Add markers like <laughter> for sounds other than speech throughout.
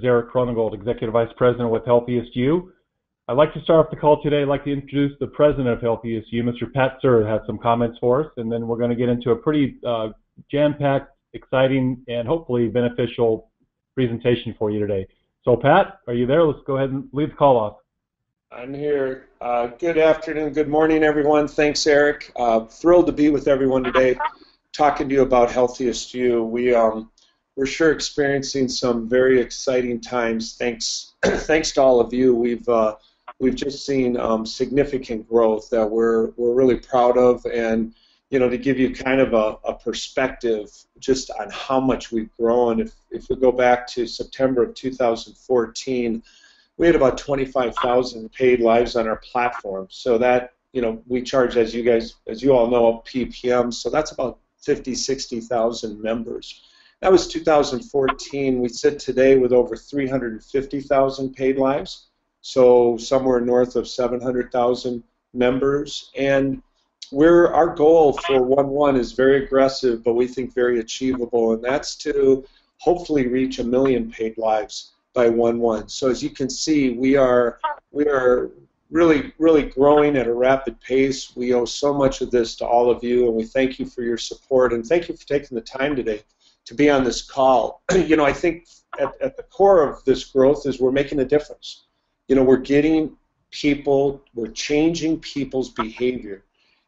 is Eric Kronengold, Executive Vice President with HealthiestYou. I'd like to start off the call today. I'd like to introduce the President of HealthiestYou, Mr. Pat Sir, has some comments for us, and then we're going to get into a pretty uh, jam-packed, exciting, and hopefully beneficial presentation for you today. So, Pat, are you there? Let's go ahead and leave the call off. I'm here. Uh, good afternoon, good morning, everyone. Thanks, Eric. Uh, thrilled to be with everyone today, talking to you about HealthiestYou. We um, we're sure experiencing some very exciting times. Thanks, <clears throat> thanks to all of you. We've uh, we've just seen um, significant growth that we're we're really proud of, and you know, to give you kind of a, a perspective just on how much we've grown. If if we go back to September of 2014 we had about 25,000 paid lives on our platform. So that, you know, we charge, as you guys, as you all know, a PPM. So that's about 50, 60,000 members. That was 2014. We sit today with over 350,000 paid lives, so somewhere north of 700,000 members. And we're, our goal for 1-1 is very aggressive, but we think very achievable, and that's to hopefully reach a million paid lives by 1-1. So as you can see, we are we are really really growing at a rapid pace. We owe so much of this to all of you, and we thank you for your support and thank you for taking the time today to be on this call. <clears throat> you know, I think at, at the core of this growth is we're making a difference. You know, we're getting people, we're changing people's behavior.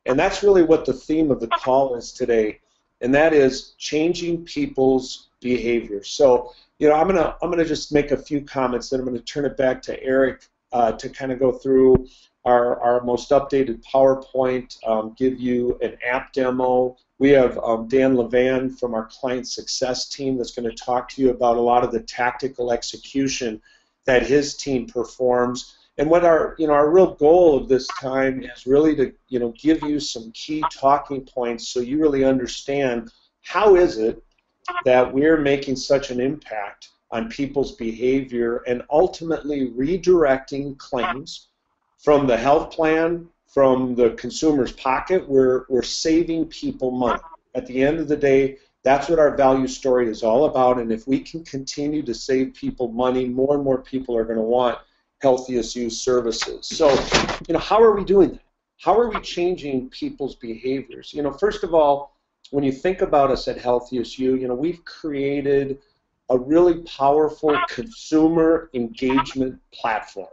And that's really what the theme of the call is today, and that is changing people's behavior. So you know, I'm gonna I'm gonna just make a few comments, then I'm gonna turn it back to Eric uh, to kind of go through our, our most updated PowerPoint, um, give you an app demo. We have um, Dan Levan from our client success team that's going to talk to you about a lot of the tactical execution that his team performs. And what our you know our real goal of this time is really to you know give you some key talking points so you really understand how is it that we're making such an impact on people's behavior and ultimately redirecting claims from the health plan, from the consumer's pocket. We're, we're saving people money. At the end of the day, that's what our value story is all about. And if we can continue to save people money, more and more people are going to want HealthiestYou services. So, you know, how are we doing that? How are we changing people's behaviors? You know, first of all, when you think about us at HealthiestYou, you know, we've created a really powerful consumer engagement platform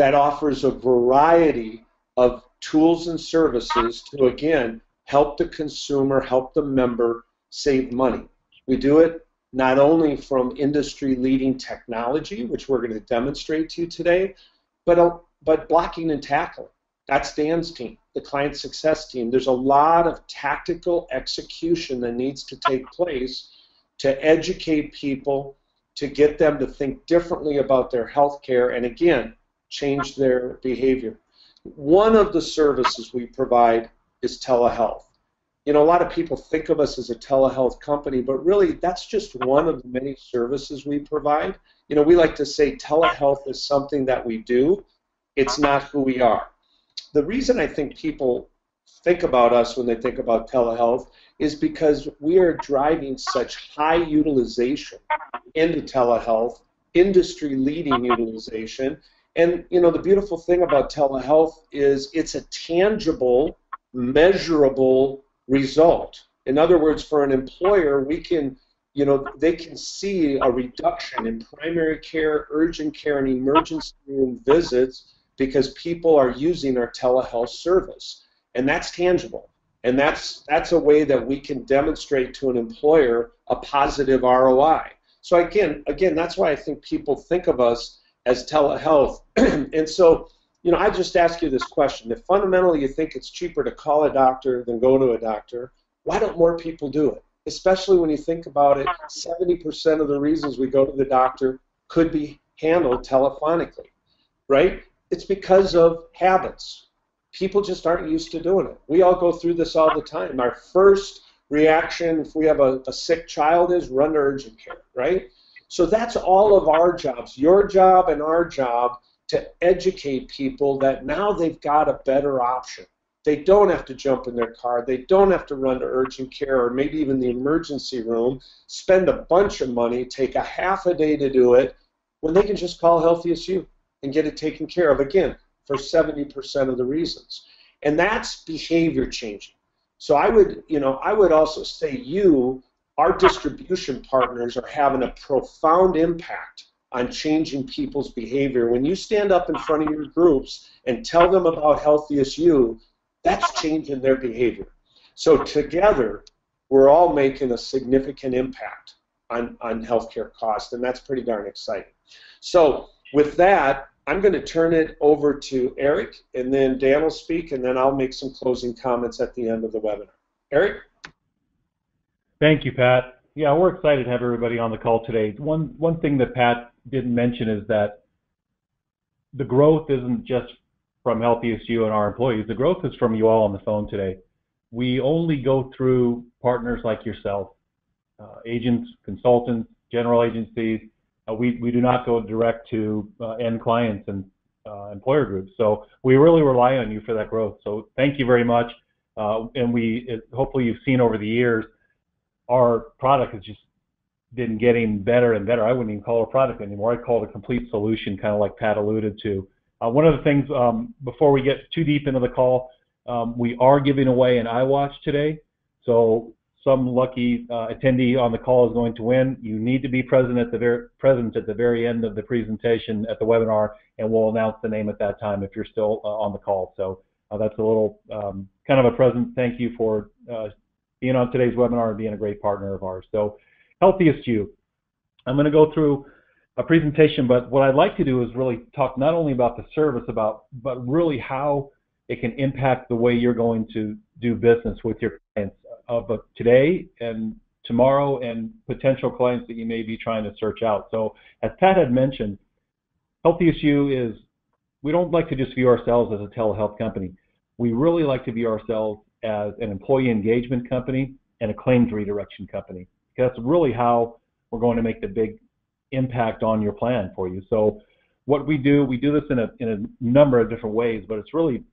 that offers a variety of tools and services to, again, help the consumer, help the member save money. We do it not only from industry leading technology, which we're going to demonstrate to you today, but, uh, but blocking and tackling. That's Dan's team, the client success team. There's a lot of tactical execution that needs to take place to educate people, to get them to think differently about their health care, and again, change their behavior. One of the services we provide is telehealth. You know, a lot of people think of us as a telehealth company, but really that's just one of the many services we provide. You know, we like to say telehealth is something that we do, it's not who we are the reason I think people think about us when they think about telehealth is because we are driving such high utilization into telehealth, industry leading utilization. And you know the beautiful thing about telehealth is it's a tangible, measurable result. In other words, for an employer, we can you know, they can see a reduction in primary care, urgent care, and emergency room visits because people are using our telehealth service, and that's tangible. And that's that's a way that we can demonstrate to an employer a positive ROI. So again, again, that's why I think people think of us as telehealth. <clears throat> and so, you know, I just ask you this question: If fundamentally you think it's cheaper to call a doctor than go to a doctor, why don't more people do it? Especially when you think about it, 70% of the reasons we go to the doctor could be handled telephonically, right? It's because of habits. People just aren't used to doing it. We all go through this all the time. Our first reaction if we have a, a sick child is run to urgent care, right? So that's all of our jobs, your job and our job, to educate people that now they've got a better option. They don't have to jump in their car. They don't have to run to urgent care or maybe even the emergency room, spend a bunch of money, take a half a day to do it, when they can just call Healthiest You and get it taken care of again for 70% of the reasons. And that's behavior changing. So I would, you know, I would also say you, our distribution partners are having a profound impact on changing people's behavior. When you stand up in front of your groups and tell them about Healthiest You, that's changing their behavior. So together, we're all making a significant impact on, on healthcare costs, and that's pretty darn exciting. So with that, I'm going to turn it over to Eric, and then Dan will speak, and then I'll make some closing comments at the end of the webinar. Eric? Thank you, Pat. Yeah, we're excited to have everybody on the call today. One, one thing that Pat didn't mention is that the growth isn't just from Healthiest You and our employees. The growth is from you all on the phone today. We only go through partners like yourself, uh, agents, consultants, general agencies. Uh, we, we do not go direct to uh, end clients and uh, employer groups. So we really rely on you for that growth. So thank you very much. Uh, and we hopefully you've seen over the years our product has just been getting better and better. I wouldn't even call it a product anymore. I'd call it a complete solution, kind of like Pat alluded to. Uh, one of the things um, before we get too deep into the call, um, we are giving away an iWatch today. So some lucky uh, attendee on the call is going to win. You need to be present at the very present at the very end of the presentation at the webinar, and we'll announce the name at that time if you're still uh, on the call. So uh, that's a little um, kind of a present. Thank you for uh, being on today's webinar and being a great partner of ours. So Healthiest You. I'm going to go through a presentation, but what I'd like to do is really talk not only about the service, about but really how it can impact the way you're going to do business with your clients of uh, today and tomorrow and potential clients that you may be trying to search out. So as Pat had mentioned, Healthiest You is, we don't like to just view ourselves as a telehealth company. We really like to view ourselves as an employee engagement company and a claims redirection company. That's really how we're going to make the big impact on your plan for you. So what we do, we do this in a, in a number of different ways, but it's really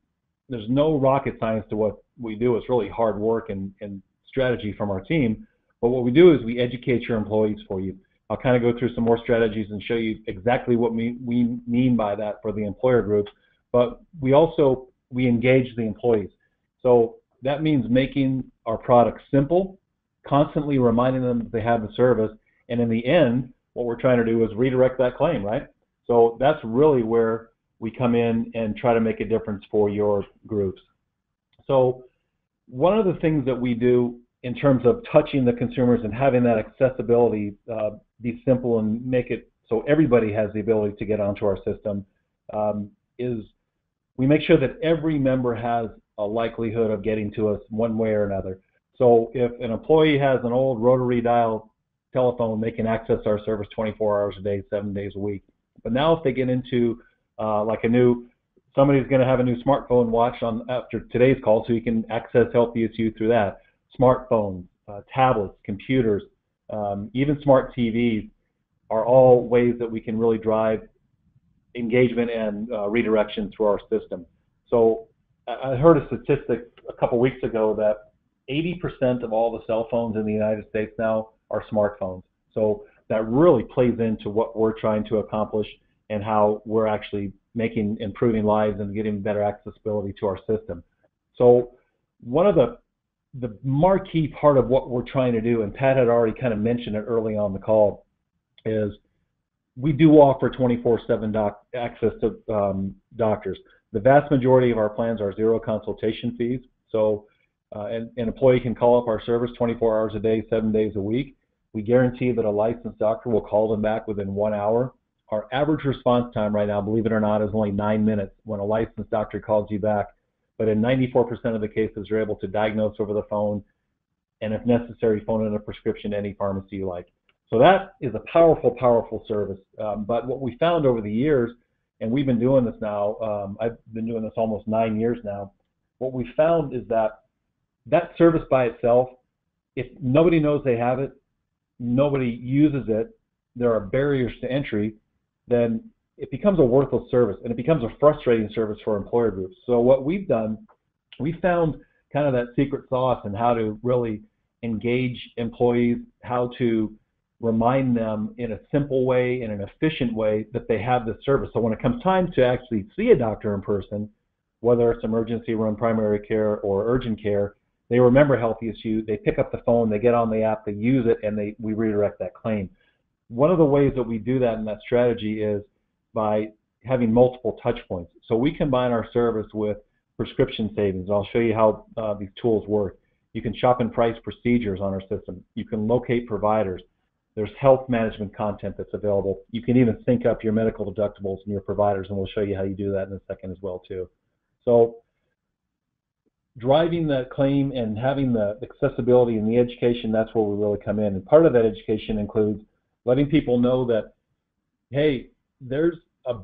there's no rocket science to what we do. It's really hard work and, and strategy from our team. But what we do is we educate your employees for you. I'll kind of go through some more strategies and show you exactly what we, we mean by that for the employer groups. But we also we engage the employees. So that means making our product simple, constantly reminding them that they have the service, and in the end, what we're trying to do is redirect that claim, right? So that's really where we come in and try to make a difference for your groups. So one of the things that we do in terms of touching the consumers and having that accessibility uh, be simple and make it so everybody has the ability to get onto our system um, is we make sure that every member has a likelihood of getting to us one way or another. So if an employee has an old rotary dial telephone, they can access our service 24 hours a day, seven days a week. But now if they get into uh, like a new somebody's going to have a new smartphone watch on after today's call, so you can access Healthiest You through that. Smartphones, uh, tablets, computers, um, even smart TVs are all ways that we can really drive engagement and uh, redirection through our system. So I heard a statistic a couple weeks ago that 80% of all the cell phones in the United States now are smartphones. So that really plays into what we're trying to accomplish and how we're actually making improving lives and getting better accessibility to our system. So one of the the marquee part of what we're trying to do, and Pat had already kind of mentioned it early on the call, is we do offer 24/7 doc access to um, doctors. The vast majority of our plans are zero consultation fees. So uh, an, an employee can call up our service 24 hours a day, seven days a week. We guarantee that a licensed doctor will call them back within one hour our average response time right now, believe it or not, is only nine minutes when a licensed doctor calls you back. But in 94% of the cases, you're able to diagnose over the phone and, if necessary, phone in a prescription to any pharmacy you like. So that is a powerful, powerful service. Um, but what we found over the years, and we've been doing this now, um, I've been doing this almost nine years now. What we found is that that service by itself, if nobody knows they have it, nobody uses it, there are barriers to entry, then it becomes a worthless service and it becomes a frustrating service for employer groups. So what we've done, we found kind of that secret sauce and how to really engage employees, how to remind them in a simple way, in an efficient way, that they have this service. So when it comes time to actually see a doctor in person, whether it's emergency room, primary care, or urgent care, they remember HealthiestYou, they pick up the phone, they get on the app, they use it, and they we redirect that claim. One of the ways that we do that in that strategy is by having multiple touch points. So we combine our service with prescription savings. I'll show you how uh, these tools work. You can shop and price procedures on our system. You can locate providers. There's health management content that's available. You can even sync up your medical deductibles and your providers, and we'll show you how you do that in a second as well too. So driving the claim and having the accessibility and the education, that's where we really come in. And part of that education includes letting people know that, hey, there's a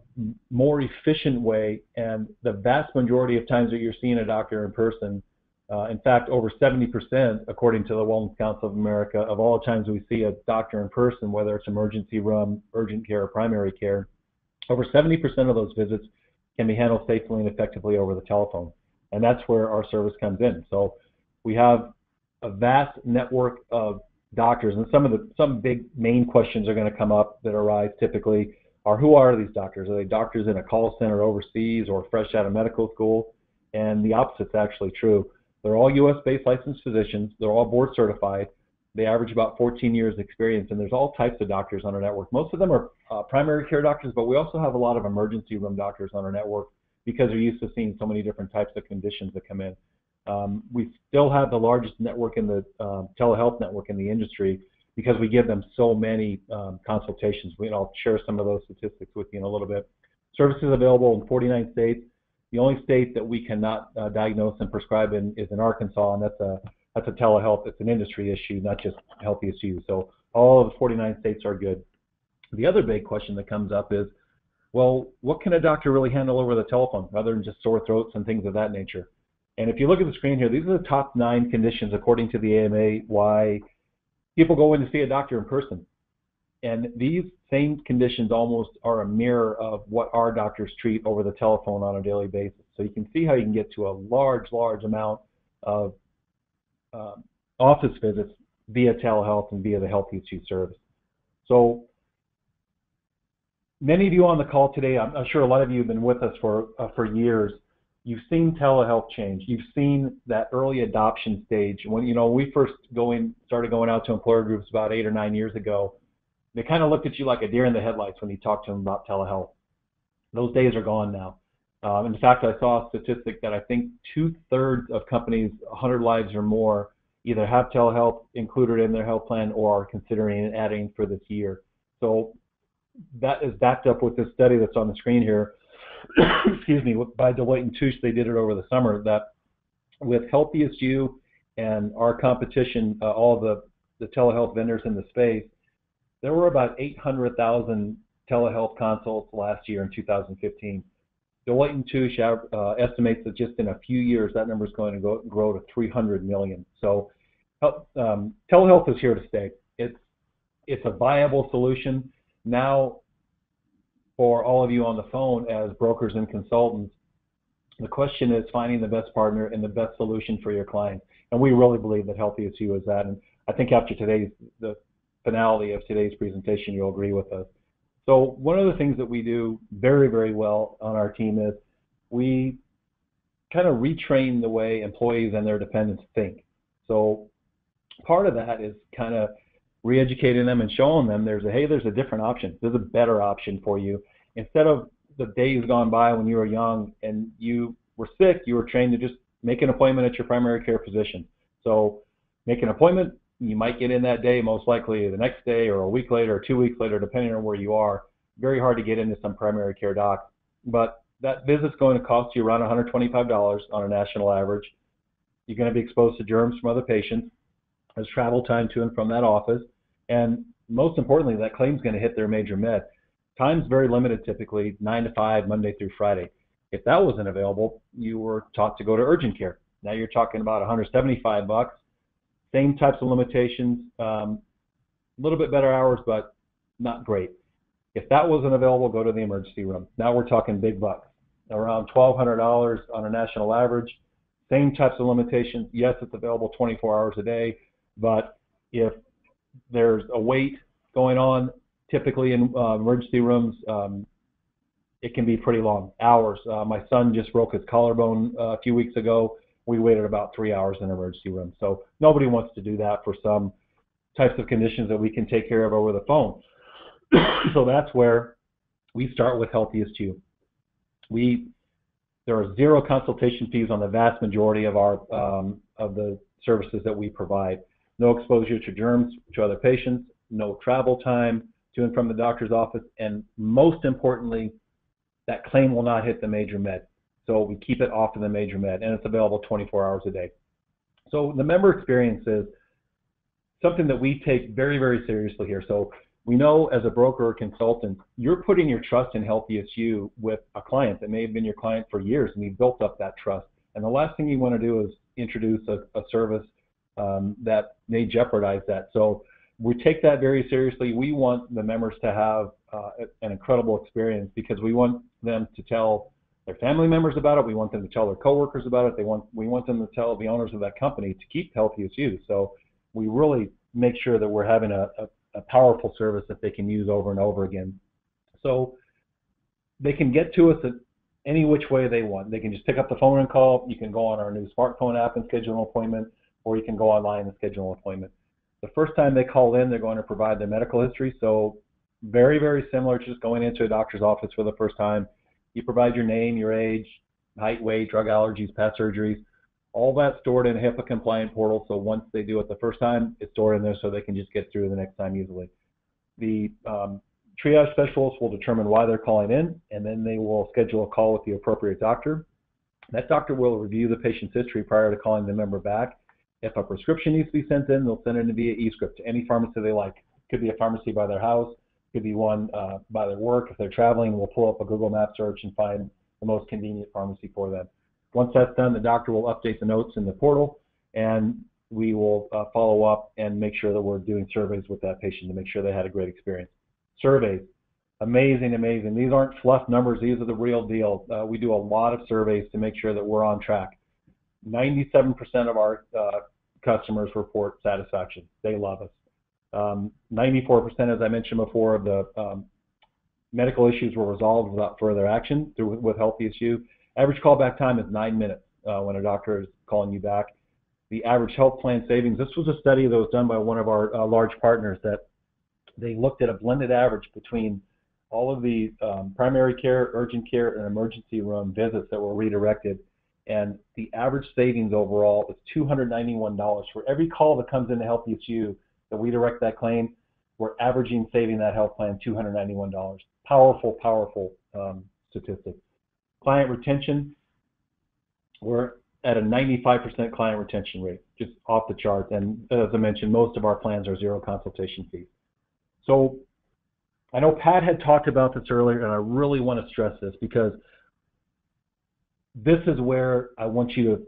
more efficient way, and the vast majority of times that you're seeing a doctor in person uh, in fact, over 70%, according to the Wellness Council of America, of all the times we see a doctor in person, whether it's emergency room, urgent care, or primary care, over 70% of those visits can be handled safely and effectively over the telephone. And that's where our service comes in. So we have a vast network of doctors, and some of the some big main questions are going to come up that arise typically are who are these doctors? Are they doctors in a call center overseas or fresh out of medical school? And the opposite's actually true they're all U.S.-based licensed physicians. They're all board certified. They average about 14 years experience, and there's all types of doctors on our network. Most of them are uh, primary care doctors, but we also have a lot of emergency room doctors on our network because they're used to seeing so many different types of conditions that come in. Um, we still have the largest network in the uh, telehealth network in the industry because we give them so many um, consultations. We, I'll share some of those statistics with you in a little bit. Services available in 49 states. The only state that we cannot uh, diagnose and prescribe in is in Arkansas, and that's a that's a telehealth. It's an industry issue, not just health issue. So all of the 49 states are good. The other big question that comes up is, well, what can a doctor really handle over the telephone other than just sore throats and things of that nature? And if you look at the screen here, these are the top nine conditions according to the AMA why people go in to see a doctor in person. And these same conditions almost are a mirror of what our doctors treat over the telephone on a daily basis. So you can see how you can get to a large, large amount of uh, office visits via telehealth and via the HealthiestYou service. So many of you on the call today, I'm, I'm sure a lot of you have been with us for uh, for years. You've seen telehealth change. You've seen that early adoption stage. When you know we first going started going out to employer groups about eight or nine years ago they kind of looked at you like a deer in the headlights when you talked to them about telehealth. Those days are gone now. Um, in fact, I saw a statistic that I think two-thirds of companies, 100 lives or more, either have telehealth included in their health plan or are considering adding for this year. So that is backed up with this study that's on the screen here. <coughs> excuse me, by Deloitte and Touche. They did it over the summer. That with Healthiest You and our competition, uh, all the the telehealth vendors in the space, there were about 800,000 telehealth consults last year in 2015. Deloitte and Touche uh, estimates that just in a few years that number is going to go, grow to 300 million. So um, telehealth is here to stay. It's it's a viable solution now for all of you on the phone as brokers and consultants. The question is finding the best partner and the best solution for your clients. And we really believe that HealthiestYou is that. And I think after today's the finality of today's presentation, you'll agree with us. So one of the things that we do very, very well on our team is we kind of retrain the way employees and their dependents think. So part of that is kind of re-educating them and showing them there's a hey there's a different option there's a better option for you instead of the days gone by when you were young and you were sick you were trained to just make an appointment at your primary care physician so make an appointment you might get in that day, most likely the next day or a week later or two weeks later, depending on where you are. Very hard to get into some primary care doc. But that visit's going to cost you around $125 on a national average. You're going to be exposed to germs from other patients. There's travel time to and from that office. And most importantly, that claim's going to hit their major med. Time's very limited typically, 9 to 5, Monday through Friday. If that wasn't available, you were taught to go to urgent care. Now you're talking about 175 bucks same types of limitations, a um, little bit better hours, but not great. If that wasn't available, go to the emergency room. Now we're talking big bucks, around $1,200 on a national average. Same types of limitations. Yes, it's available 24 hours a day, but if there's a wait going on. Typically in uh, emergency rooms, um, it can be pretty long, hours. Uh, my son just broke his collarbone uh, a few weeks ago. We waited about three hours in an emergency room. So nobody wants to do that for some types of conditions that we can take care of over the phone. <coughs> so that's where we start with Healthiest You. We there are zero consultation fees on the vast majority of our um, of the services that we provide. No exposure to germs to other patients, no travel time to and from the doctor's office, and most importantly, that claim will not hit the major med. So we keep it off of the major med, and it's available 24 hours a day. So the member experience is something that we take very, very seriously here. So we know as a broker or consultant, you're putting your trust in Healthiest You with a client that may have been your client for years, and you've built up that trust. And the last thing you want to do is introduce a, a service um, that may jeopardize that. So we take that very seriously. We want the members to have uh, an incredible experience because we want them to tell their family members about it. We want them to tell their coworkers about it. They want we want them to tell the owners of that company to keep Healthiest You. So we really make sure that we're having a, a, a powerful service that they can use over and over again. So they can get to us at any which way they want. They can just pick up the phone and call. You can go on our new smartphone app and schedule an appointment, or you can go online and schedule an appointment. The first time they call in, they're going to provide their medical history. So very, very similar to just going into a doctor's office for the first time. You provide your name, your age, height, weight, drug allergies, past surgeries, all that stored in a HIPAA compliant portal. So once they do it the first time, it's stored in there so they can just get through the next time easily. The um, triage specialist will determine why they're calling in, and then they will schedule a call with the appropriate doctor. That doctor will review the patient's history prior to calling the member back if a prescription needs to be sent in, they'll send it in via e-script to any pharmacy they like. Could be a pharmacy by their house, could be one uh, by their work. If they're traveling, we'll pull up a Google Map search and find the most convenient pharmacy for them. Once that's done, the doctor will update the notes in the portal, and we will uh, follow up and make sure that we're doing surveys with that patient to make sure they had a great experience. Surveys, amazing, amazing. These aren't fluff numbers; these are the real deal. Uh, we do a lot of surveys to make sure that we're on track. 97% of our uh, customers report satisfaction. They love us. Um, 94%, as I mentioned before, of the um, medical issues were resolved without further action through with Healthiest You. Average callback time is nine minutes uh, when a doctor is calling you back. The average health plan savings. This was a study that was done by one of our uh, large partners that they looked at a blended average between all of the um, primary care, urgent care, and emergency room visits that were redirected and the average savings overall is $291 for every call that comes into Healthiest You that we direct that claim. We're averaging saving that health plan $291. Powerful, powerful um, statistic. Client retention, we're at a 95% client retention rate, just off the charts. And as I mentioned, most of our plans are zero consultation fees. So I know Pat had talked about this earlier, and I really want to stress this because this is where I want you to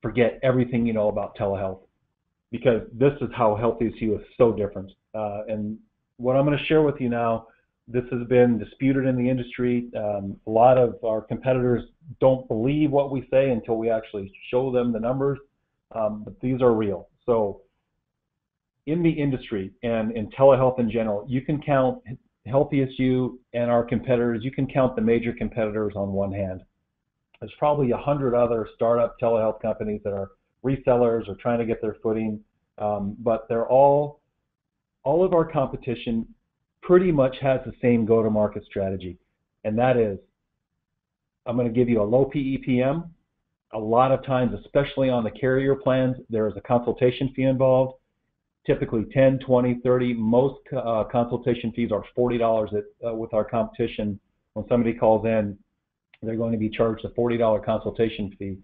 forget everything you know about telehealth because this is how Healthiest You is so different. Uh, and what I'm going to share with you now, this has been disputed in the industry. Um, a lot of our competitors don't believe what we say until we actually show them the numbers, um, but these are real. So in the industry and in telehealth in general, you can count Healthiest You and our competitors, you can count the major competitors on one hand. There's probably a hundred other startup telehealth companies that are resellers or trying to get their footing, um, but they're all all of our competition pretty much has the same go-to-market strategy, and that is I'm going to give you a low PEPM. A lot of times, especially on the carrier plans, there is a consultation fee involved. Typically 10, 20, 30. Most uh, consultation fees are $40 at, uh, with our competition. When somebody calls in, they're going to be charged a $40 consultation fee.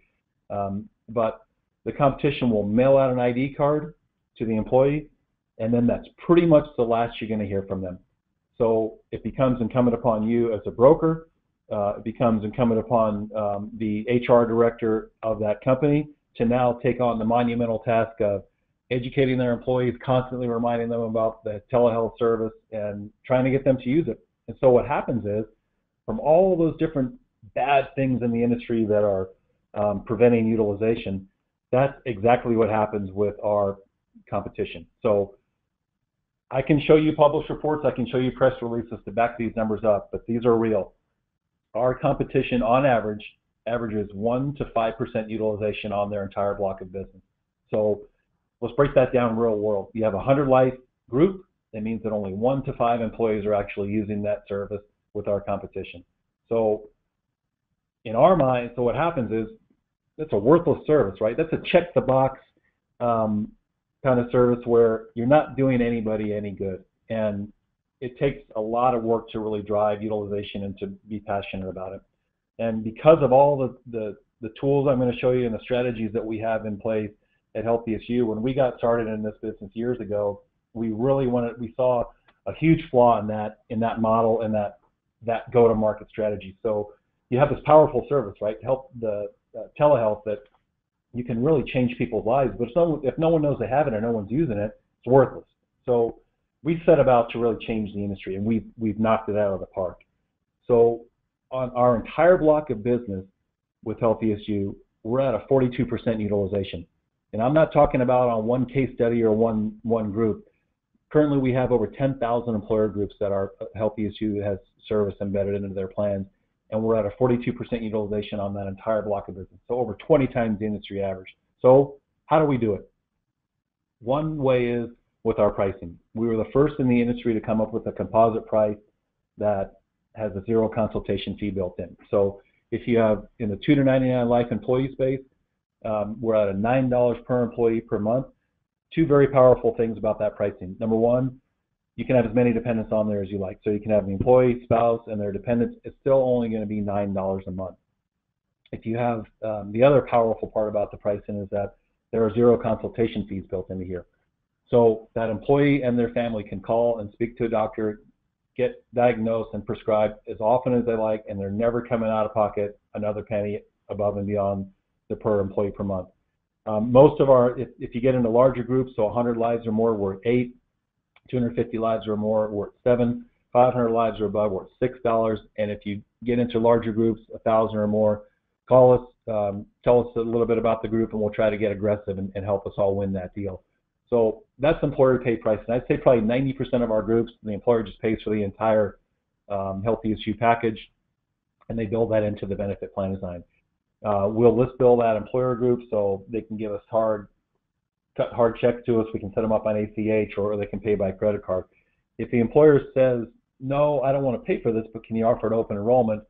Um, but the competition will mail out an ID card to the employee, and then that's pretty much the last you're going to hear from them. So it becomes incumbent upon you as a broker, uh, it becomes incumbent upon um, the HR director of that company to now take on the monumental task of educating their employees, constantly reminding them about the telehealth service and trying to get them to use it. And so what happens is, from all those different bad things in the industry that are um, preventing utilization, that's exactly what happens with our competition. So I can show you published reports, I can show you press releases to back these numbers up, but these are real. Our competition on average averages 1 to 5% utilization on their entire block of business. So let's break that down real world. You have a 100 life group, that means that only 1 to 5 employees are actually using that service with our competition. So in our mind, so what happens is that's a worthless service, right? That's a check the box um, kind of service where you're not doing anybody any good. And it takes a lot of work to really drive utilization and to be passionate about it. And because of all the, the, the tools I'm going to show you and the strategies that we have in place at HealthiestYou, when we got started in this business years ago, we really wanted, we saw a huge flaw in that, in that model and that, that go-to-market strategy. So you have this powerful service, right? Help the uh, telehealth that you can really change people's lives. But if no, if no one knows they have it or no one's using it, it's worthless. So we set about to really change the industry, and we've we've knocked it out of the park. So on our entire block of business with HealthiestYou, we're at a 42% utilization. And I'm not talking about on one case study or one one group. Currently, we have over 10,000 employer groups that our HealthiestYou has service embedded into their plans and we're at a 42% utilization on that entire block of business. So over 20 times the industry average. So how do we do it? One way is with our pricing. We were the first in the industry to come up with a composite price that has a zero consultation fee built in. So if you have in the 2 to 99 life employee space, um, we're at a $9 per employee per month. Two very powerful things about that pricing. Number one, you can have as many dependents on there as you like. So you can have an employee, spouse, and their dependents. It's still only going to be nine dollars a month. If you have um, the other powerful part about the pricing is that there are zero consultation fees built into here. So that employee and their family can call and speak to a doctor, get diagnosed and prescribed as often as they like, and they're never coming out of pocket another penny above and beyond the per employee per month. Um, most of our, if, if you get into larger groups, so 100 lives or more, we're eight. 250 lives or more, we're at seven. 500 lives or above, we're at six dollars. And if you get into larger groups, a thousand or more, call us, um, tell us a little bit about the group, and we'll try to get aggressive and, and help us all win that deal. So that's employer pay price, and I'd say probably 90% of our groups, the employer just pays for the entire um, HealthiestYou package, and they build that into the benefit plan design. Uh, we'll list bill that employer group so they can give us hard cut hard checks to us, we can set them up on ACH or they can pay by credit card. If the employer says, no, I don't want to pay for this, but can you offer an open enrollment?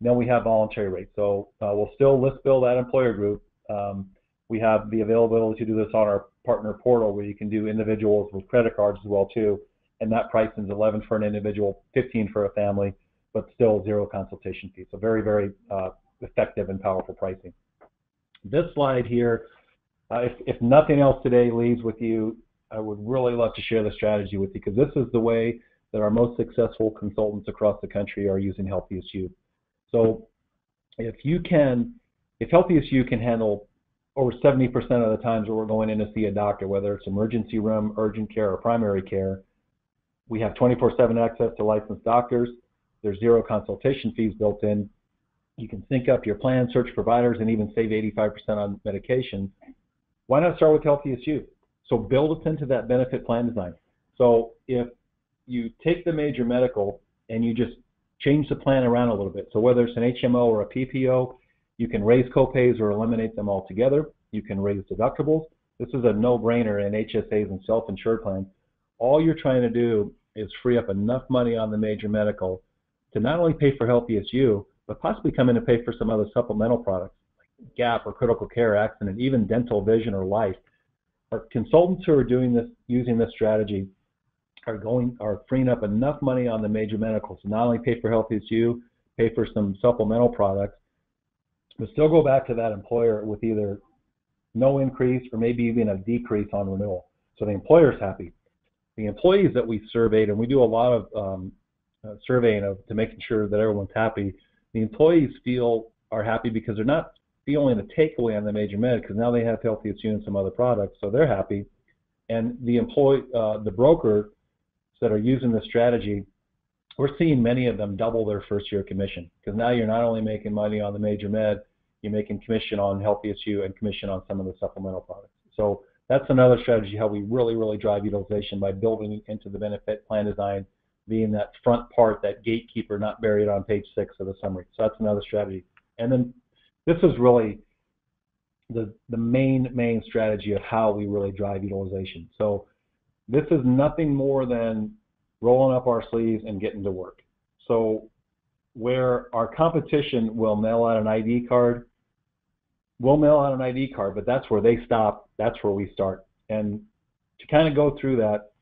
Then we have voluntary rates. So uh, we'll still list bill that employer group. Um, we have the availability to do this on our partner portal where you can do individuals with credit cards as well too. And that price is 11 for an individual, 15 for a family, but still zero consultation fee. So very, very uh, effective and powerful pricing. This slide here uh, if, if nothing else today leaves with you, I would really love to share the strategy with you because this is the way that our most successful consultants across the country are using HealthiestYou. So if you can, if HealthiestYou can handle over 70% of the times where we're going in to see a doctor, whether it's emergency room, urgent care, or primary care, we have 24-7 access to licensed doctors. There's zero consultation fees built in. You can sync up your plan, search providers, and even save 85% on medications why not start with healthiest you? So build us into that benefit plan design. So if you take the major medical and you just change the plan around a little bit, so whether it's an HMO or a PPO, you can raise copays or eliminate them altogether. You can raise deductibles. This is a no-brainer in HSAs and self-insured plans. All you're trying to do is free up enough money on the major medical to not only pay for HealthiestYou, but possibly come in and pay for some other supplemental products gap or critical care accident, even dental vision or life. Our consultants who are doing this, using this strategy, are going are freeing up enough money on the major medicals to not only pay for HealthiestYou, pay for some supplemental products, but still go back to that employer with either no increase or maybe even a decrease on renewal. So the employer's happy. The employees that we surveyed, and we do a lot of um, uh, surveying of to making sure that everyone's happy. The employees feel are happy because they're not only the takeaway on the major med because now they have HealthiestYou and some other products, so they're happy. And the employee, uh, the broker that are using this strategy, we're seeing many of them double their first year commission because now you're not only making money on the major med, you're making commission on HealthiestYou and commission on some of the supplemental products. So that's another strategy how we really, really drive utilization by building into the benefit plan design, being that front part, that gatekeeper not buried on page six of the summary. So that's another strategy. And then this is really the, the main, main strategy of how we really drive utilization. So this is nothing more than rolling up our sleeves and getting to work. So where our competition will mail out an ID card, we'll mail out an ID card, but that's where they stop. That's where we start. And to kind of go through that,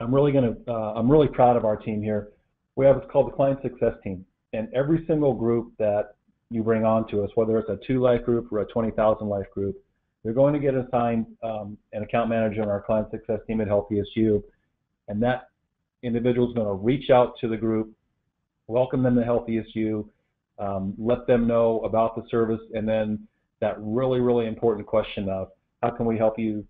I'm really going to, uh, I'm really proud of our team here. We have what's called the client success team, and every single group that you bring on to us, whether it's a two life group or a 20,000 life group, they're going to get assigned um, an account manager on our client success team at HealthiestYou, and that individual is going to reach out to the group, welcome them to HealthiestYou, um, let them know about the service, and then that really, really important question of how can we help you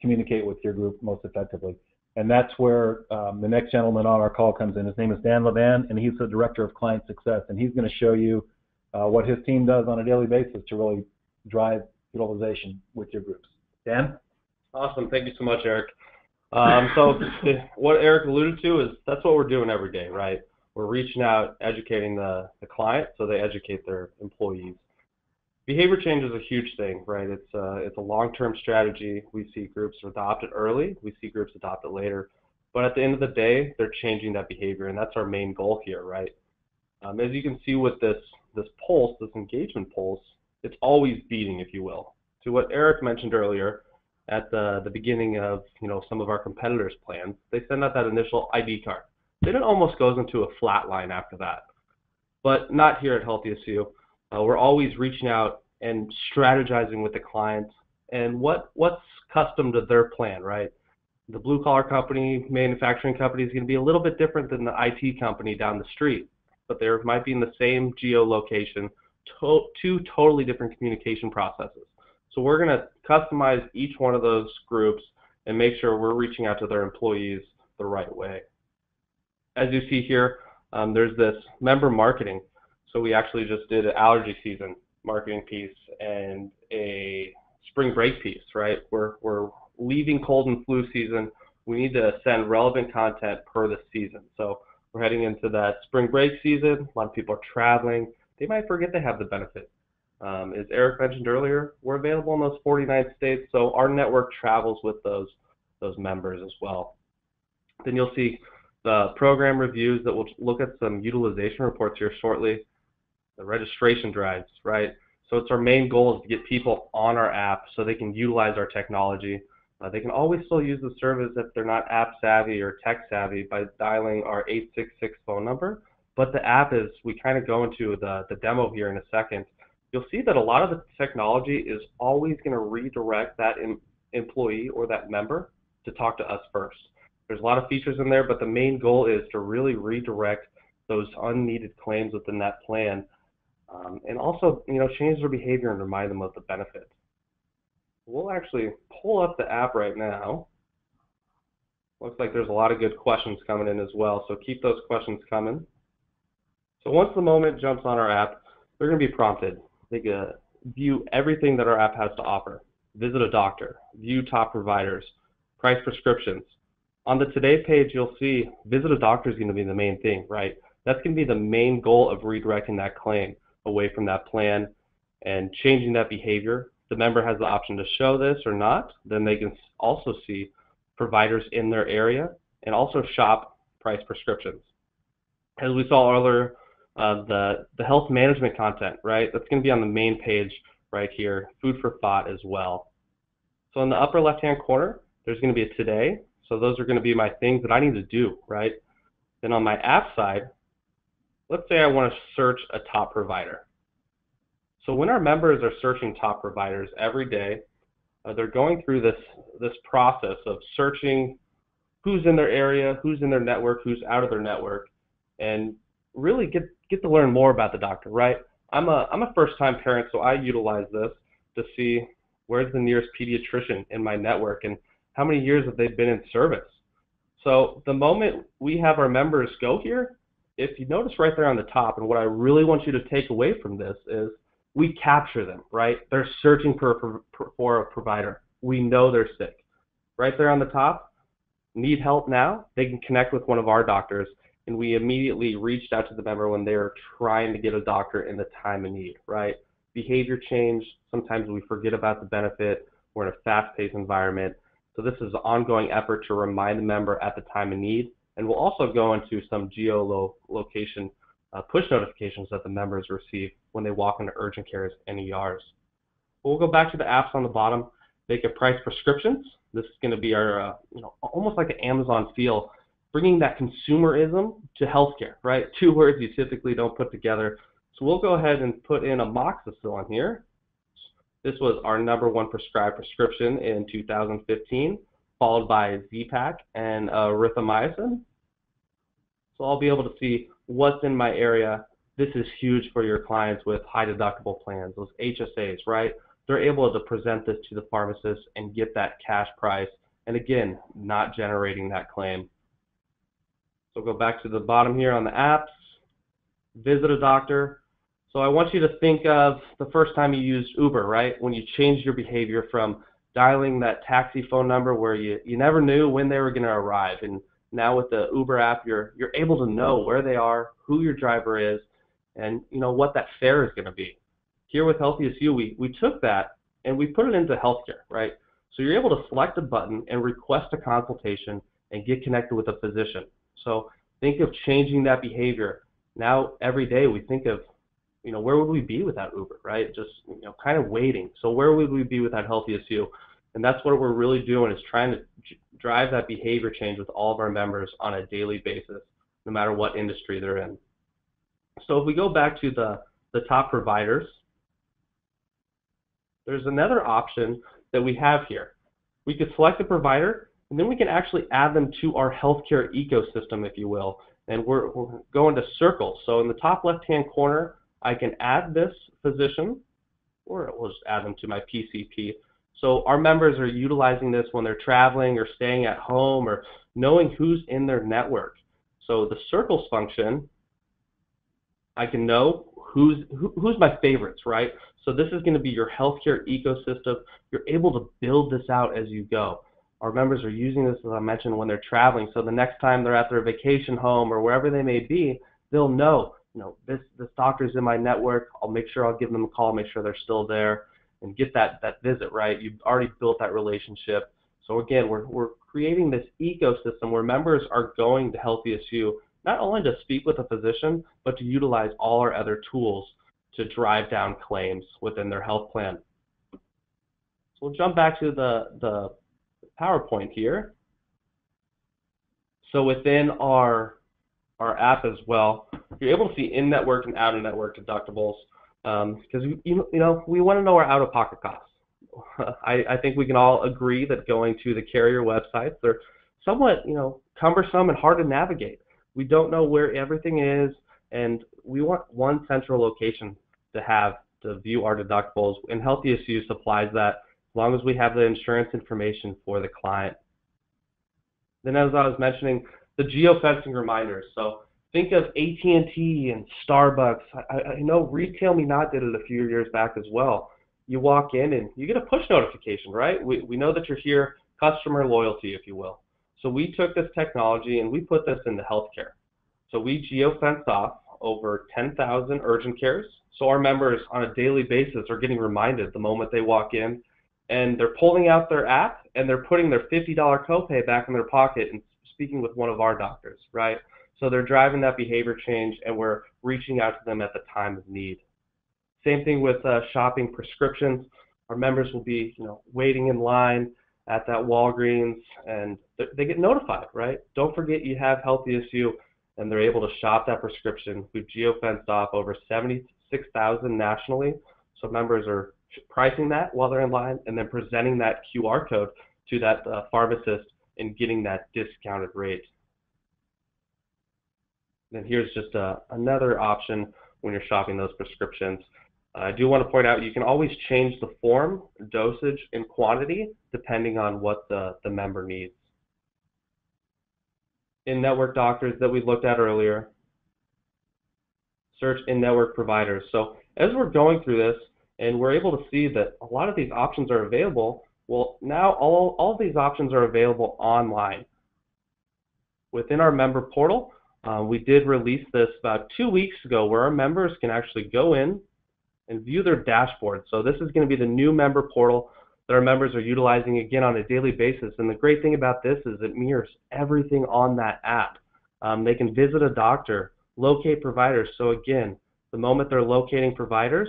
communicate with your group most effectively. And that's where um, the next gentleman on our call comes in. His name is Dan Levan, and he's the Director of Client Success. And he's going to show you uh, what his team does on a daily basis to really drive utilization with your groups. Dan? Awesome. Thank you so much, Eric. Um, so <laughs> what Eric alluded to is that's what we're doing every day, right? We're reaching out, educating the, the client so they educate their employees behavior change is a huge thing, right? It's a, uh, it's a long-term strategy. We see groups adopt it early. We see groups adopt it later. But at the end of the day, they're changing that behavior, and that's our main goal here, right? Um, as you can see with this this pulse, this engagement pulse, it's always beating, if you will. To what Eric mentioned earlier, at the the beginning of you know some of our competitors' plans, they send out that initial ID card. Then it almost goes into a flat line after that. But not here at HealthiestYou. Uh, we're always reaching out and strategizing with the clients and what what's custom to their plan, right? The blue collar company, manufacturing company is going to be a little bit different than the IT company down the street, but there might be in the same geolocation to, two totally different communication processes. So we're going to customize each one of those groups and make sure we're reaching out to their employees the right way. As you see here, um, there's this member marketing. So we actually just did an allergy season marketing piece and a spring break piece, right? We're, we're leaving cold and flu season. We need to send relevant content per the season. So we're heading into that spring break season. A lot of people are traveling. They might forget they have the benefit. Um, as Eric mentioned earlier, we're available in those 49 states, so our network travels with those those members as well. Then you'll see the program reviews that will look at some utilization reports here shortly the registration drives, right? So it's our main goal is to get people on our app so they can utilize our technology. Uh, they can always still use the service if they're not app savvy or tech savvy by dialing our 866 phone number. But the app is, we kind of go into the, the demo here in a second. You'll see that a lot of the technology is always going to redirect that employee or that member to talk to us first. There's a lot of features in there, but the main goal is to really redirect those unneeded claims within that plan um, and also, you know, change their behavior and remind them of the benefit. We'll actually pull up the app right now. Looks like there's a lot of good questions coming in as well, so keep those questions coming. So once the moment jumps on our app, they're going to be prompted. They can view everything that our app has to offer. Visit a doctor, view top providers, price prescriptions. On the Today page, you'll see visit a doctor is going to be the main thing, right? That's going to be the main goal of redirecting that claim away from that plan and changing that behavior. The member has the option to show this or not. Then they can also see providers in their area and also shop price prescriptions. As we saw earlier, uh, the, the health management content, right? That's going to be on the main page right here, food for thought as well. So in the upper left-hand corner, there's going to be a today. So those are going to be my things that I need to do, right? Then on my app side, let's say I want to search a top provider. So when our members are searching top providers every day, uh, they're going through this this process of searching who's in their area, who's in their network, who's out of their network, and really get get to learn more about the doctor. Right? I'm a I'm a first time parent, so I utilize this to see where's the nearest pediatrician in my network and how many years have they been in service. So the moment we have our members go here, if you notice right there on the top, and what I really want you to take away from this is we capture them, right? They're searching for, for, for a provider. We know they're sick. right there on the top, need help now, they can connect with one of our doctors. And we immediately reached out to the member when they were trying to get a doctor in the time of need, right? Behavior change, sometimes we forget about the benefit. We're in a fast paced environment. So this is an ongoing effort to remind the member at the time of need. And we'll also go into some geolocation uh, push notifications that the members receive when they walk into urgent cares and ERs. We'll go back to the apps on the bottom. They can price prescriptions. This is going to be our, uh, you know, almost like an Amazon feel, bringing that consumerism to healthcare, right? <laughs> Two words you typically don't put together. So we'll go ahead and put in amoxicillin here. This was our number one prescribed prescription in 2015, followed by Z-Pak and uh, erythromycin. So I'll be able to see what's in my area. This is huge for your clients with high deductible plans, those HSAs, right? They're able to present this to the pharmacist and get that cash price. And again, not generating that claim. So go back to the bottom here on the apps, visit a doctor. So I want you to think of the first time you used Uber, right? When you changed your behavior from dialing that taxi phone number where you, you never knew when they were going to arrive and now with the Uber app, you're you're able to know where they are, who your driver is, and you know what that fare is going to be. Here with HealthiestYou, we we took that and we put it into healthcare, right? So you're able to select a button and request a consultation and get connected with a physician. So think of changing that behavior. Now every day we think of, you know, where would we be without Uber, right? Just you know, kind of waiting. So where would we be without HealthiestYou? And that's what we're really doing is trying to drive that behavior change with all of our members on a daily basis, no matter what industry they're in. So if we go back to the, the top providers, there's another option that we have here. We could select a provider, and then we can actually add them to our healthcare ecosystem, if you will. And we're, we're going to circles. So in the top left-hand corner, I can add this physician, or we'll just add them to my PCP. So our members are utilizing this when they're traveling or staying at home or knowing who's in their network. So the circles function, I can know who's who, who's my favorites, right? So this is going to be your healthcare ecosystem. You're able to build this out as you go. Our members are using this, as I mentioned, when they're traveling. So the next time they're at their vacation home or wherever they may be, they'll know, you know, this this doctor's in my network. I'll make sure I'll give them a call, make sure they're still there and get that that visit right. You've already built that relationship. So again, we're we're creating this ecosystem where members are going to HealthiestYou not only to speak with a physician, but to utilize all our other tools to drive down claims within their health plan. So we'll jump back to the, the PowerPoint here. So within our, our app as well, you're able to see in-network and out-of-network deductibles because um, you, you know we want to know our out-of-pocket costs. <laughs> I, I think we can all agree that going to the carrier websites they're somewhat you know cumbersome and hard to navigate. We don't know where everything is, and we want one central location to have to view our deductibles. And HealthiestYou supplies that as long as we have the insurance information for the client. Then, as I was mentioning, the geofencing reminders. So think of AT&T and Starbucks. I, I know Retail Me Not did it a few years back as well. You walk in and you get a push notification, right? We, we know that you're here, customer loyalty, if you will. So we took this technology and we put this into healthcare. So we geofenced off over 10,000 urgent cares. So our members on a daily basis are getting reminded the moment they walk in and they're pulling out their app and they're putting their $50 copay back in their pocket and speaking with one of our doctors, right? So they're driving that behavior change, and we're reaching out to them at the time of need. Same thing with uh, shopping prescriptions. Our members will be, you know, waiting in line at that Walgreens, and they get notified, right? Don't forget you have HealthiestYou, and they're able to shop that prescription. We've geofenced off over 76,000 nationally, so members are pricing that while they're in line, and then presenting that QR code to that uh, pharmacist and getting that discounted rate. Then here's just a, uh, another option when you're shopping those prescriptions. I do want to point out you can always change the form, dosage, and quantity depending on what the, the member needs. In-network doctors that we looked at earlier, search in-network providers. So as we're going through this and we're able to see that a lot of these options are available, Well, now all, all these options are available online. Within our member portal, uh, we did release this about two weeks ago where our members can actually go in and view their dashboard. So this is going to be the new member portal that our members are utilizing again on a daily basis. And the great thing about this is it mirrors everything on that app. Um, they can visit a doctor, locate providers. So again, the moment they're locating providers,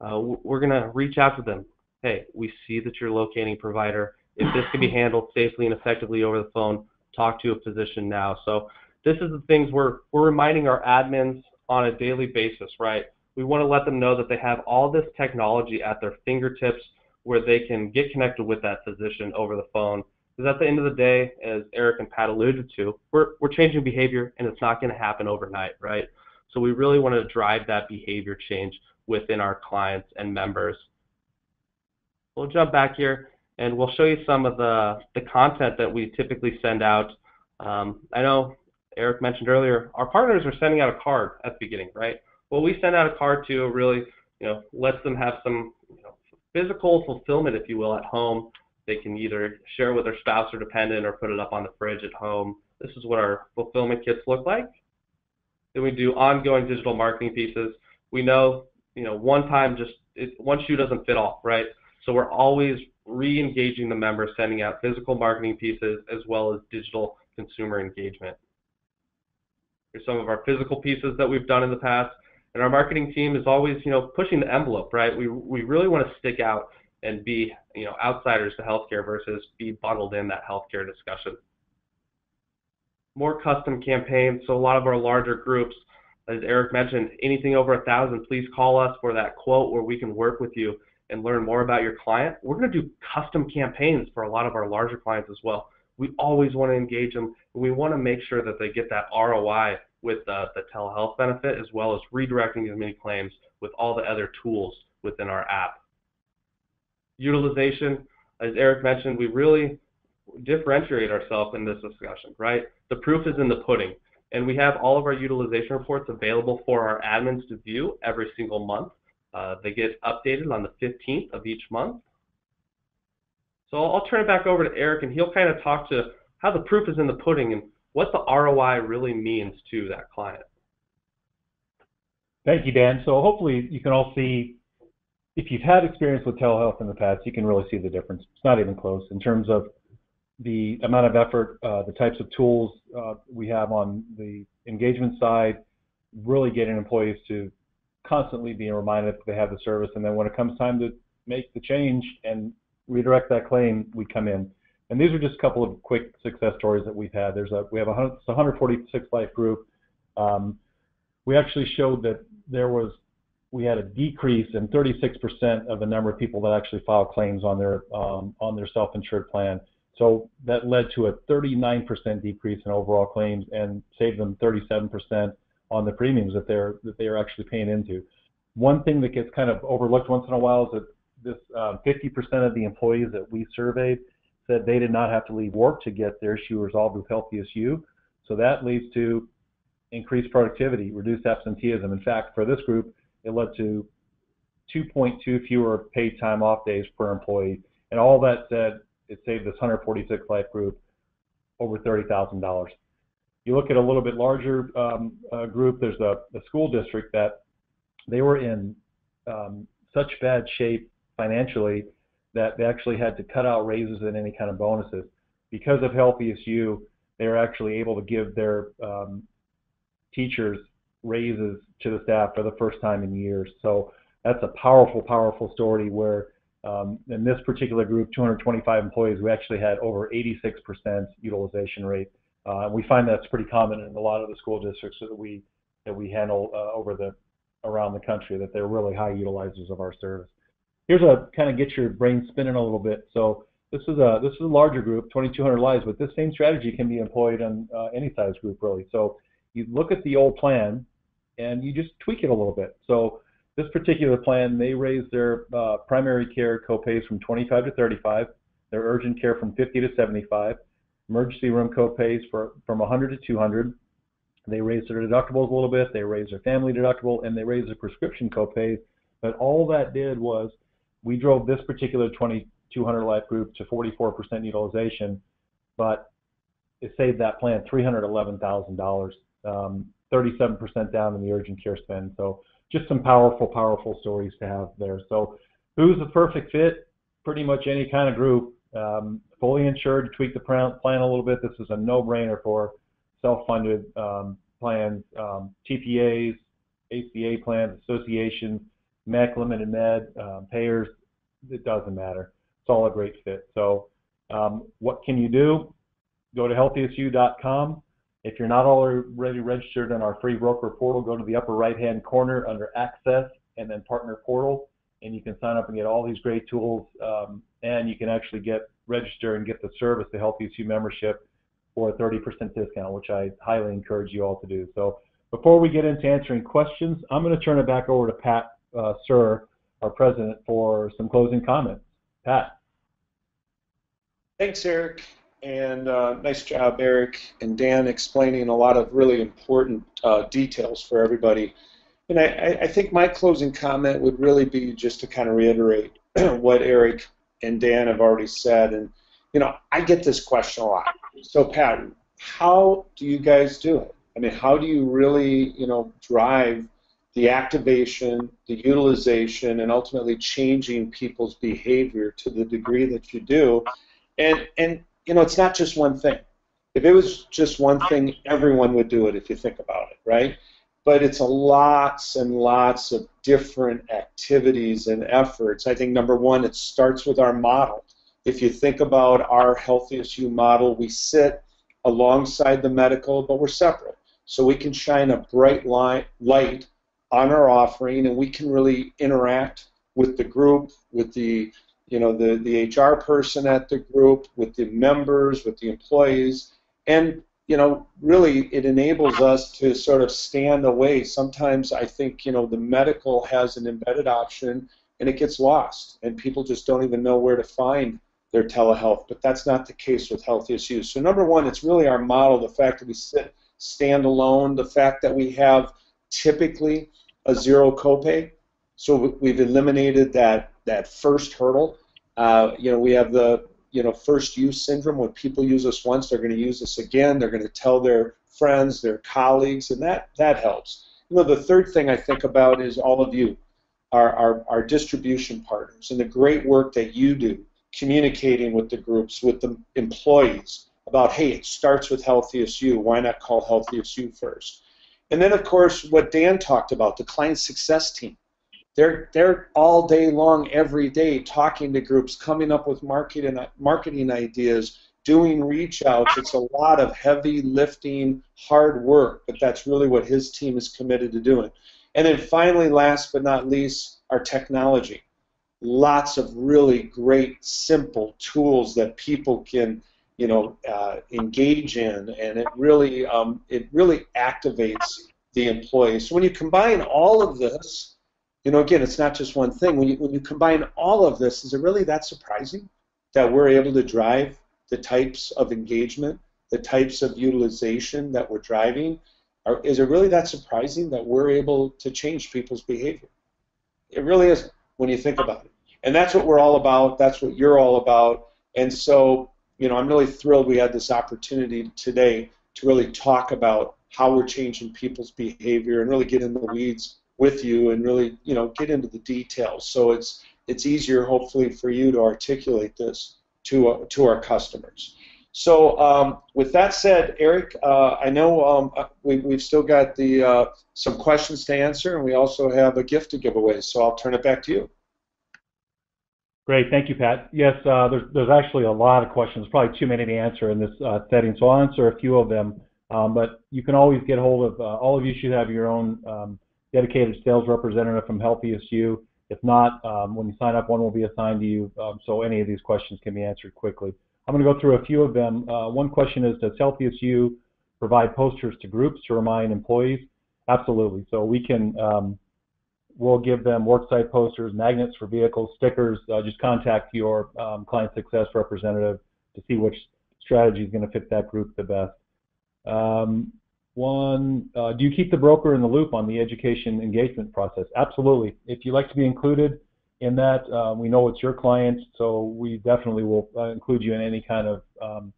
uh, we're going to reach out to them. Hey, we see that you're locating provider. If this can be <laughs> handled safely and effectively over the phone, talk to a physician now. So this is the things we're we're reminding our admins on a daily basis, right? We want to let them know that they have all this technology at their fingertips where they can get connected with that physician over the phone. Because at the end of the day, as Eric and Pat alluded to, we're we're changing behavior and it's not going to happen overnight, right? So we really want to drive that behavior change within our clients and members. We'll jump back here and we'll show you some of the, the content that we typically send out. Um, I know Eric mentioned earlier, our partners are sending out a card at the beginning, right? Well, we send out a card to really, you know, lets them have some you know, physical fulfillment, if you will, at home. They can either share with their spouse or dependent or put it up on the fridge at home. This is what our fulfillment kits look like. Then we do ongoing digital marketing pieces. We know, you know, one time just it, one shoe doesn't fit all, right? So we're always re-engaging the member, sending out physical marketing pieces as well as digital consumer engagement. Here's some of our physical pieces that we've done in the past. And our marketing team is always, you know, pushing the envelope, right? We, we really want to stick out and be, you know, outsiders to healthcare versus be bundled in that healthcare discussion. More custom campaigns. So a lot of our larger groups, as Eric mentioned, anything over a thousand, please call us for that quote where we can work with you and learn more about your client. We're going to do custom campaigns for a lot of our larger clients as well we always want to engage them. We want to make sure that they get that ROI with the, the telehealth benefit as well as redirecting as many claims with all the other tools within our app. Utilization, as Eric mentioned, we really differentiate ourselves in this discussion, right? The proof is in the pudding. And we have all of our utilization reports available for our admins to view every single month. Uh, they get updated on the 15th of each month. So I'll turn it back over to Eric, and he'll kind of talk to how the proof is in the pudding and what the ROI really means to that client. Thank you, Dan. So hopefully you can all see, if you've had experience with telehealth in the past, you can really see the difference. It's not even close in terms of the amount of effort, uh, the types of tools uh, we have on the engagement side, really getting employees to constantly being reminded that they have the service, and then when it comes time to make the change and redirect that claim, we come in. And these are just a couple of quick success stories that we've had. There's a we have a 146 life group. Um, we actually showed that there was we had a decrease in 36% of the number of people that actually filed claims on their um, on their self-insured plan. So that led to a 39% decrease in overall claims and saved them 37% on the premiums that they're that they are actually paying into. One thing that gets kind of overlooked once in a while is that this 50% um, of the employees that we surveyed said they did not have to leave work to get their issue resolved with HealthiestYou. So that leads to increased productivity, reduced absenteeism. In fact, for this group, it led to 2.2 fewer paid time off days per employee. And all that said, it saved this 146 life group over $30,000. You look at a little bit larger um, uh, group, there's a, a, school district that they were in um, such bad shape financially that they actually had to cut out raises and any kind of bonuses. Because of HealthiestYou, they were actually able to give their um, teachers raises to the staff for the first time in years. So that's a powerful, powerful story where um, in this particular group, 225 employees, we actually had over 86% utilization rate. Uh, we find that's pretty common in a lot of the school districts that we that we handle uh, over the around the country that they're really high utilizers of our service here's a kind of get your brain spinning a little bit. So this is a this is a larger group, 2,200 lives, but this same strategy can be employed on uh, any size group really. So you look at the old plan and you just tweak it a little bit. So this particular plan, they raised their uh, primary care copays from 25 to 35, their urgent care from 50 to 75, emergency room copays for, from 100 to 200. They raised their deductibles a little bit, they raised their family deductible, and they raised their prescription copays. But all that did was we drove this particular 2200 life group to 44% utilization, but it saved that plan $311,000, um, 37% down in the urgent care spend. So just some powerful, powerful stories to have there. So who's the perfect fit? Pretty much any kind of group. Um, fully insured, tweak the plan a little bit. This is a no-brainer for self-funded um, plans, um, TPAs, ACA plans, associations, MEC, limited med, um, payers. It doesn't matter. It's all a great fit. So um, what can you do? Go to healthiestyou.com. If you're not already registered in our free broker portal, go to the upper right-hand corner under Access and then Partner Portal, and you can sign up and get all these great tools. Um, and you can actually get register and get the service, the HealthiestYou membership, for a 30% discount, which I highly encourage you all to do. So before we get into answering questions, I'm going to turn it back over to Pat uh, Sir, our president, for some closing comments. Pat. Thanks, Eric. And uh, nice job, Eric and Dan, explaining a lot of really important uh, details for everybody. And I, I, think my closing comment would really be just to kind of reiterate <clears throat> what Eric and Dan have already said. And, you know, I get this question a lot. So, Pat, how do you guys do it? I mean, how do you really, you know, drive the activation, the utilization, and ultimately changing people's behavior to the degree that you do. And and you know, it's not just one thing. If it was just one thing, everyone would do it if you think about it, right? But it's a lots and lots of different activities and efforts. I think number one, it starts with our model. If you think about our HealthiestYou model, we sit alongside the medical, but we're separate. So we can shine a bright light, light on our offering, and we can really interact with the group, with the you know the the HR person at the group, with the members, with the employees, and you know really it enables us to sort of stand away. Sometimes I think you know the medical has an embedded option and it gets lost, and people just don't even know where to find their telehealth. But that's not the case with HealthiestYou. So number one, it's really our model, the fact that we sit stand alone, the fact that we have typically a zero copay. So we've eliminated that that first hurdle. Uh, you know, we have the you know first use syndrome. When people use us once, they're going to use us again. They're going to tell their friends, their colleagues, and that that helps. You know, the third thing I think about is all of you, our, our, our distribution partners, and the great work that you do communicating with the groups, with the employees about, hey, it starts with HealthiestYou. Why not call HealthiestYou first? And then, of course, what Dan talked about, the client success team. They're, they're all day long, every day, talking to groups, coming up with marketing, marketing ideas, doing reach outs. It's a lot of heavy lifting, hard work, but that's really what his team is committed to doing. And then finally, last but not least, our technology. Lots of really great, simple tools that people can you know, uh, engage in, and it really um, it really activates the employees. So when you combine all of this, you know, again, it's not just one thing. When you when you combine all of this, is it really that surprising that we're able to drive the types of engagement, the types of utilization that we're driving? Or is it really that surprising that we're able to change people's behavior? It really is when you think about it. And that's what we're all about. That's what you're all about. And so you know, I'm really thrilled we had this opportunity today to really talk about how we're changing people's behavior and really get in the weeds with you and really, you know, get into the details. So it's it's easier, hopefully, for you to articulate this to uh, to our customers. So um, with that said, Eric, uh, I know um, uh, we, we've still got the uh, some questions to answer, and we also have a gift to give away. So I'll turn it back to you. Great. Thank you, Pat. Yes, uh, there's, there's actually a lot of questions, probably too many to answer in this uh, setting, so I'll answer a few of them. Um, but you can always get hold of, uh, all of you should have your own um, dedicated sales representative from HealthiestYou. If not, um, when you sign up, one will be assigned to you, um, so any of these questions can be answered quickly. I'm going to go through a few of them. Uh, one question is, does HealthiestYou provide posters to groups to remind employees? Absolutely. So we can um, we'll give them worksite posters, magnets for vehicles, stickers. Uh, just contact your um, client success representative to see which strategy is going to fit that group the best. Um, one, uh, do you keep the broker in the loop on the education engagement process? Absolutely. If you like to be included in that. Uh, we know it's your client, so we definitely will uh, include you in any kind of um,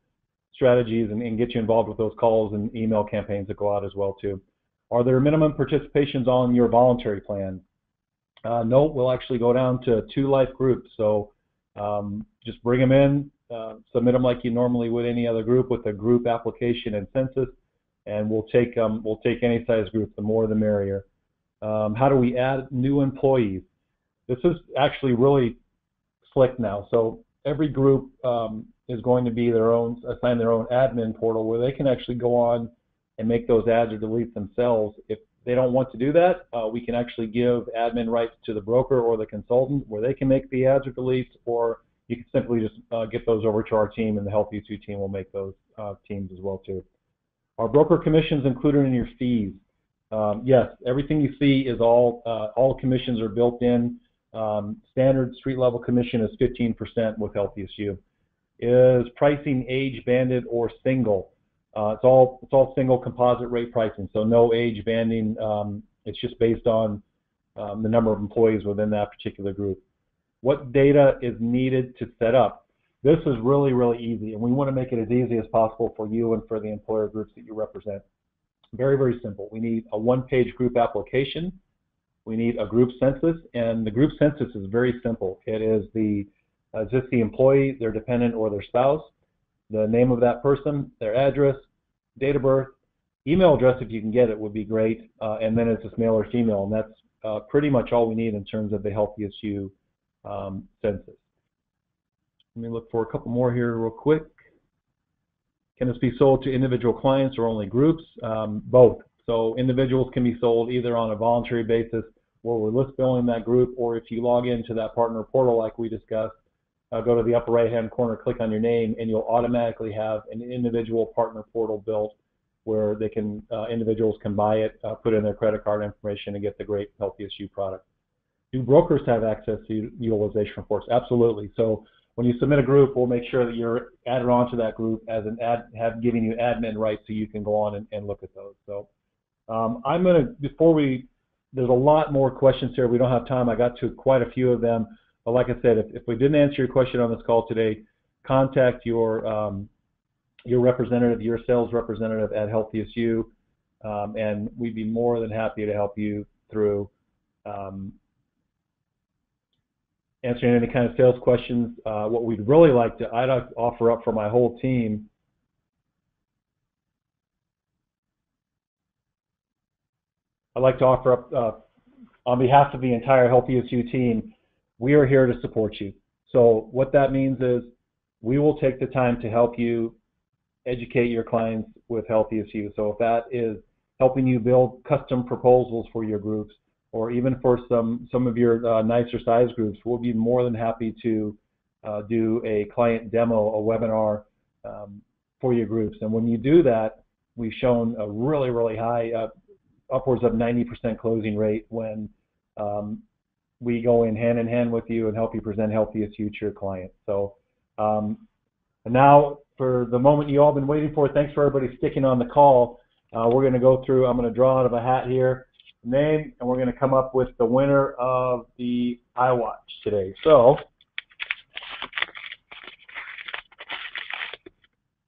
strategies and, and, get you involved with those calls and email campaigns that go out as well too. Are there minimum participations on your voluntary plan? Uh, no, we'll actually go down to two life groups. So um, just bring them in, uh, submit them like you normally would any other group with a group application and census, and we'll take um, we'll take any size group. The more, the merrier. Um, how do we add new employees? This is actually really slick now. So every group um, is going to be their own, assign their own admin portal where they can actually go on and make those ads or delete themselves. If they don't want to do that, uh, we can actually give admin rights to the broker or the consultant where they can make the ads or deletes, or you can simply just uh, get those over to our team, and the HealthiestYou team will make those uh, teams as well too. Are broker commissions included in your fees. Um, yes, everything you see is all uh, all commissions are built in. Um, standard street level commission is 15% with Health HealthiestYou. Is pricing age banded or single? Uh, it's all it's all single composite rate pricing, so no age banding. Um, it's just based on um, the number of employees within that particular group. What data is needed to set up? This is really really easy, and we want to make it as easy as possible for you and for the employer groups that you represent. Very very simple. We need a one-page group application. We need a group census, and the group census is very simple. It is the uh, is this the employee, their dependent, or their spouse? The name of that person, their address, date of birth, email address if you can get it would be great, uh, and then it's just male or female, and that's uh, pretty much all we need in terms of the HealthiestYou um, census. Let me look for a couple more here real quick. Can this be sold to individual clients or only groups? Um, both. So individuals can be sold either on a voluntary basis where we're list billing that group, or if you log into that partner portal like we discussed, uh, go to the upper right hand corner, click on your name, and you'll automatically have an individual partner portal built where they can uh, individuals can buy it, uh, put in their credit card information, and get the great HealthiestYou product. Do brokers have access to utilization reports? Absolutely. So when you submit a group, we'll make sure that you're added onto that group as an ad, have giving you admin rights so you can go on and, and look at those. So um, I'm going to, before we, there's a lot more questions here. We don't have time. I got to quite a few of them. But like I said, if, if we didn't answer your question on this call today, contact your um, your representative, your sales representative at HealthiestYou, um, and we'd be more than happy to help you through um, answering any kind of sales questions. Uh, what we'd really like to, I'd offer up for my whole team. I'd like to offer up, uh, on behalf of the entire HealthiestYou team, we are here to support you. So what that means is we will take the time to help you educate your clients with HealthiestYou. So if that is helping you build custom proposals for your groups, or even for some some of your uh, nicer size groups, we'll be more than happy to uh, do a client demo, a webinar um, for your groups. And when you do that, we've shown a really really high, uh, upwards of 90% closing rate when um, we go in hand in hand with you and help you present Healthiest Future clients. So um, now for the moment you all been waiting for, thanks for everybody sticking on the call. Uh, we're going to go through, I'm going to draw out of a hat here, name, and we're going to come up with the winner of the iWatch today. So,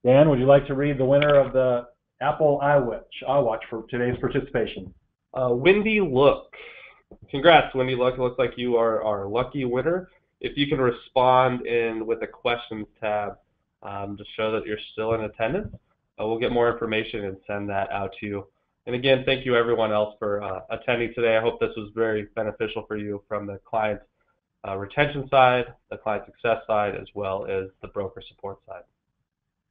Dan, would you like to read the winner of the Apple iWatch, iWatch for today's participation? Uh, Wendy Luck. Congrats, Wendy Luck. Looks like you are our lucky winner. If you can respond in with a questions tab um, to show that you're still in attendance, uh, we'll get more information and send that out to you. And again, thank you everyone else for uh, attending today. I hope this was very beneficial for you from the client uh, retention side, the client success side, as well as the broker support side.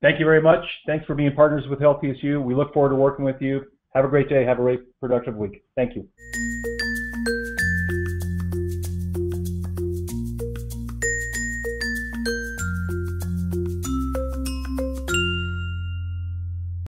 Thank you very much. Thanks for being partners with HealthiestYou. We look forward to working with you. Have a great day. Have a great productive week. Thank you.